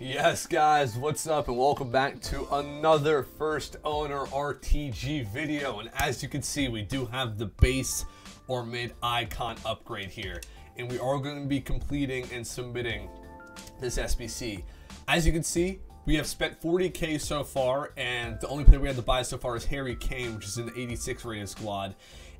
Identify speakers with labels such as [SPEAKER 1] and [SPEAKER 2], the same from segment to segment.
[SPEAKER 1] Yes, guys, what's up, and welcome back to another First Owner RTG video. And as you can see, we do have the base or mid icon upgrade here, and we are going to be completing and submitting this SBC. As you can see, we have spent 40k so far, and the only player we had to buy so far is Harry Kane, which is an 86 rated squad.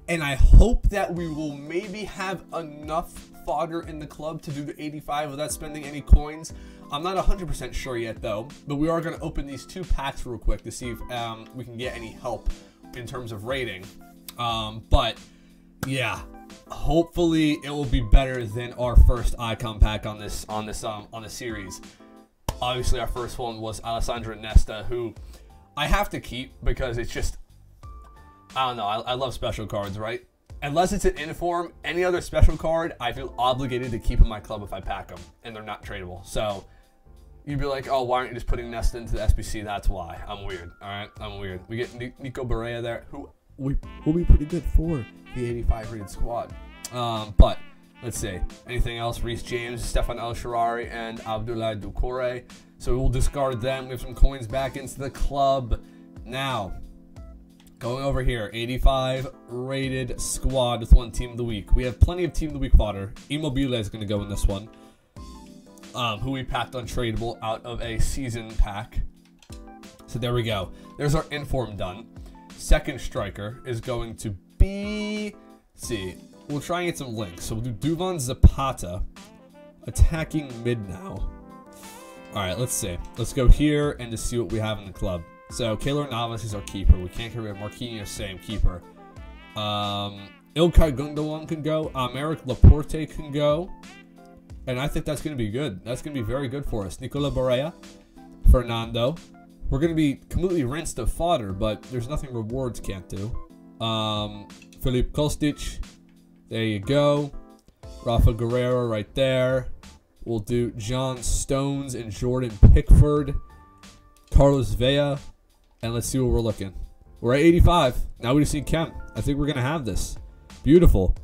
[SPEAKER 1] And I hope that we will maybe have enough fodder in the club to do the 85 without spending any coins. I'm not 100% sure yet though, but we are going to open these two packs real quick to see if um, we can get any help in terms of rating. Um, but yeah, hopefully it will be better than our first icon pack on this on this um, on the series. Obviously, our first one was Alessandro Nesta, who I have to keep because it's just I don't know. I, I love special cards, right? Unless it's an inform, any other special card, I feel obligated to keep in my club if I pack them, and they're not tradable. So you'd be like, oh, why aren't you just putting Nesta into the SBC? That's why. I'm weird. All right, I'm weird. We get Nico Barella there, who we will be pretty good for the 85 rated squad. Um, but let's see. Anything else? Reece James, Stephan El Shaarawy, and Abdoulaye Doucouré. So we'll discard them. We have some coins back into the club. Now, going over here, 85 rated squad with one team of the week. We have plenty of team of the week fodder. Immobile is going to go in this one um, who we packed untradeable out of a season pack. So there we go. There's our inform done. Second striker is going to be. see, we'll try and get some links. So we'll do Duvan Zapata, attacking mid now. All right, let's see. Let's go here and just see what we have in the club. So Keylor Navas is our keeper. We can't get rid of Marquinhos, same keeper. Um, Ilkay Gundogan can go. Um, Aymeric Laporte can go. And I think that's going to be good. That's going to be very good for us. Nicola Barella, Fernando. We're going to be completely rinsed of fodder, but there's nothing rewards can't do. Um, Filip Kostic. There you go. Rafa Guerreiro right there. We'll do John Stones and Jordan Pickford. Carlos Vela. And let's see what we're looking. We're at 85. Now we just need chem. I think we're going to have this. Beautiful.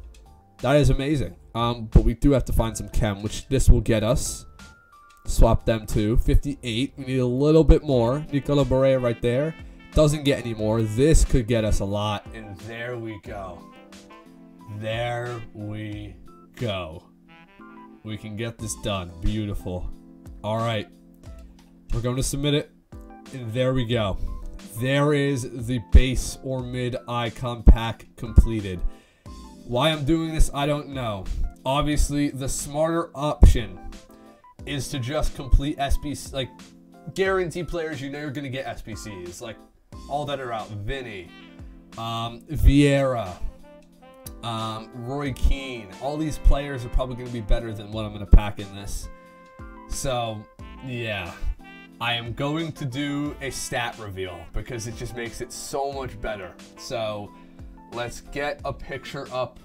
[SPEAKER 1] That is amazing. Um, but we do have to find some chem, which this will get us. Swap them to 58. We need a little bit more. Nicola Barella right there. Doesn't get any more. This could get us a lot. And there we go. There we go. We can get this done. Beautiful. All right. We're going to submit it. And there we go. There is the base or mid icon pack completed. Why I'm doing this, I don't know. Obviously, the smarter option is to just complete SBC, like guarantee players you know you're going to get SBCs, like all that are out. Vinny, um, Vieira, um, Roy Keane. All these players are probably going to be better than what I'm going to pack in this. So, yeah. I am going to do a stat reveal because it just makes it so much better. So, Let's get a picture up.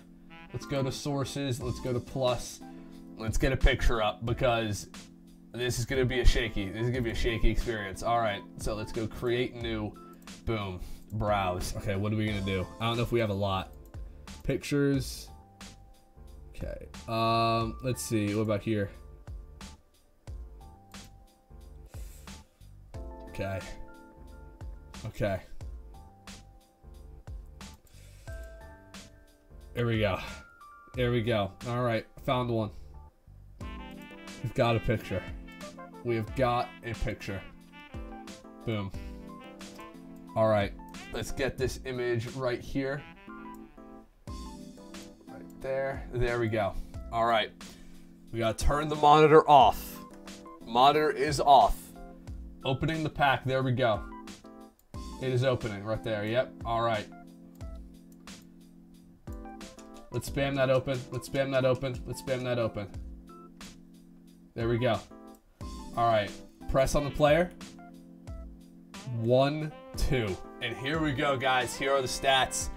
[SPEAKER 1] Let's go to sources. Let's go to plus. Let's get a picture up because this is going to be a shaky. This is going to be a shaky experience. All right. So let's go create new. Boom. Browse. Okay. What are we going to do? I don't know if we have a lot. Pictures. Okay. Um, let's see. What about here? Okay. Okay. There we go. There we go. All right, found one. We've got a picture. We have got a picture. Boom. All right, let's get this image right here. Right there. There we go. All right, we gotta turn the monitor off. Monitor is off. Opening the pack. There we go. It is opening right there. Yep. All right. Let's spam that open. Let's spam that open. Let's spam that open. There we go. All right. Press on the player. One, two. And here we go, guys. Here are the stats.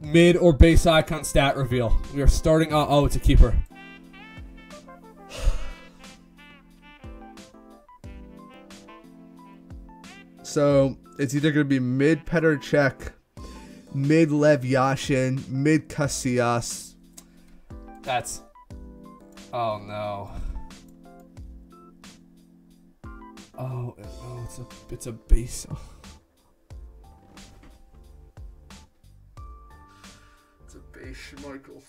[SPEAKER 1] Mid or base icon stat reveal. We are starting. Oh, oh it's a keeper.
[SPEAKER 2] So it's either going to be mid Petr Cech mid Lev Yashin, mid Casillas.
[SPEAKER 1] That's. Oh no.
[SPEAKER 2] Oh, oh, it's a it's a base. It's a base, Schmeichel.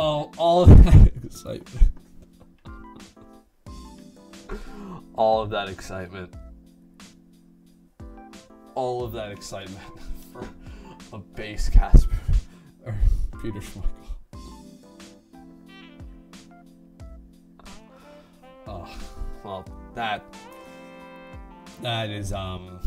[SPEAKER 1] Oh, all of that excitement. all of that excitement. All of that excitement for a base Kasper or Peter Schmeichel. Oh, well, that that is um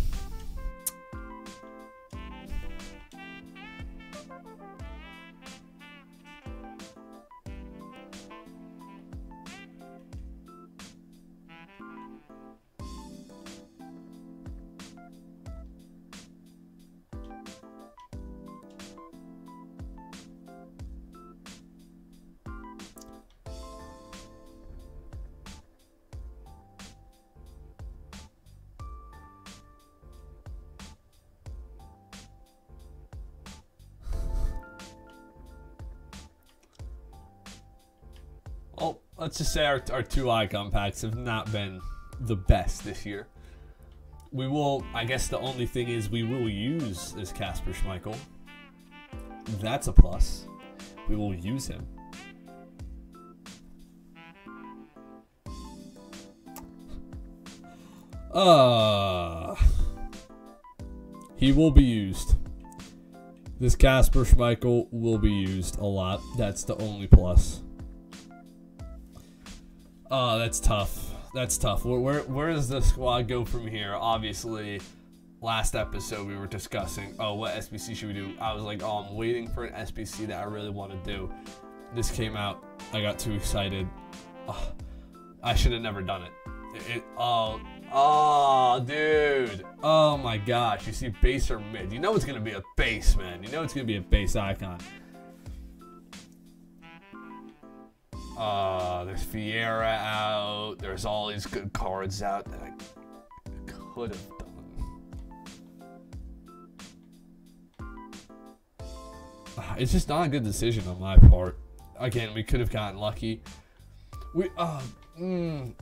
[SPEAKER 1] let's just say our, our two icon packs have not been the best this year. We will, I guess the only thing is we will use this Kasper Schmeichel. That's a plus. We will use him. Uh, he will be used. This Kasper Schmeichel will be used a lot. That's the only plus. Oh, that's tough. That's tough. Where, where where does the squad go from here? Obviously, last episode we were discussing, oh, what SBC should we do? I was like, oh, I'm waiting for an SBC that I really want to do. This came out. I got too excited. Oh, I should have never done it. It, it. Oh, oh, dude. Oh my gosh. You see base or mid. You know it's gonna be a base, man. You know it's gonna be a base icon. Uh, there's Vieira out. There's all these good cards out that I could have done. Uh, It's just not a good decision on my part. Again, we could have gotten lucky. We, uh, mm,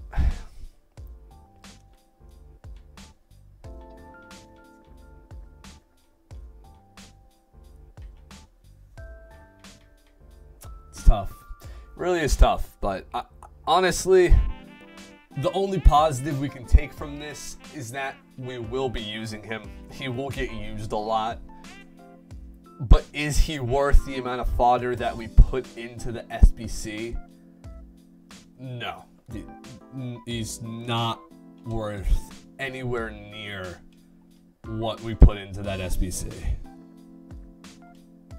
[SPEAKER 1] Really is tough, but uh, honestly, the only positive we can take from this is that we will be using him. He will get used a lot. But is he worth the amount of fodder that we put into the SBC? No. He's not worth anywhere near what we put into that SBC.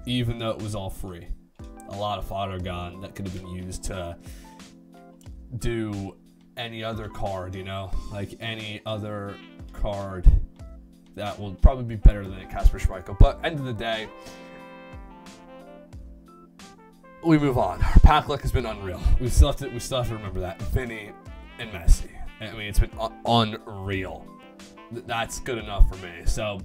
[SPEAKER 1] Even though it was all free. A lot of fodder gone that could have been used to do any other card, you know? Like any other card that will probably be better than a Kasper Schmeichel. But end of the day, we move on. Our pack luck has been unreal. We still have to we still have to remember that Vinny and Messi. I mean, it's been unreal. That's good enough for me. So,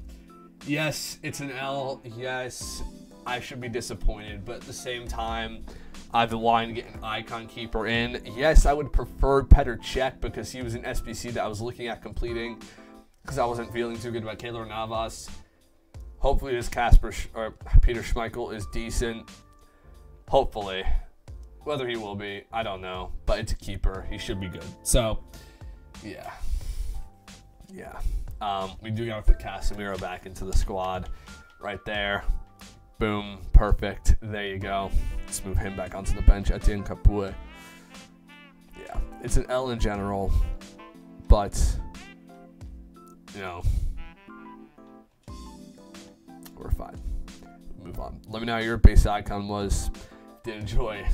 [SPEAKER 1] yes, it's an L. Yes, I should be disappointed, but at the same time, I've been wanting to get an icon keeper in. Yes, I would prefer Petr Cech because he was an SBC that I was looking at completing because I wasn't feeling too good about Keylor Navas. Hopefully, this Kasper Sch- or Peter Schmeichel is decent. Hopefully, whether he will be, I don't know, but it's a keeper. He should be good. So, yeah, yeah. Um, we do got to put Casemiro back into the squad, right there. Boom, perfect. There you go. Let's move him back onto the bench. Etienne Capoue. Yeah, it's an L in general, but you know, we're fine. Move on. Let me know how your base icon was. Did enjoy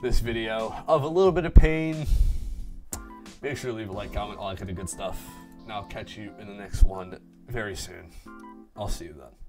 [SPEAKER 1] this video of a little bit of pain. Make sure to leave a like, comment, all that kind of good stuff. And I'll catch you in the next one very soon. I'll see you then.